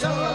show.